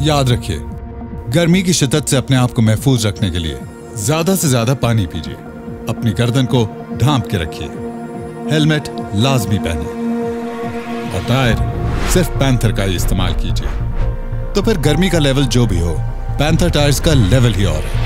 याद रखिए, गर्मी की शिदत से अपने आप को महफूज रखने के लिए ज़्यादा से ज़्यादा पानी पीजिए। अपनी गर्दन को ढांप के रखिए। हेलमेट लाजमी पहने। और टायर सिर्फ़ पैंथर का ही इस्तेमाल कीजिए। तो फिर गर्मी का लेवल जो भी हो, पैंथर टायर्स का लेवल ही और है।